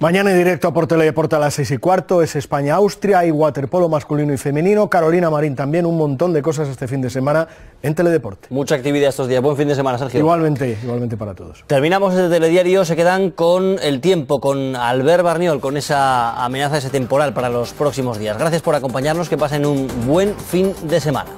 Mañana en directo por Teledeporte a las 6 y cuarto es España-Austria, hay waterpolo masculino y femenino, Carolina Marín también, un montón de cosas este fin de semana en Teledeporte. Mucha actividad estos días, buen fin de semana Sergio. Igualmente, igualmente para todos. Terminamos este telediario, se quedan con el tiempo, con Albert Barniol, con esa amenaza, ese temporal para los próximos días. Gracias por acompañarnos, que pasen un buen fin de semana.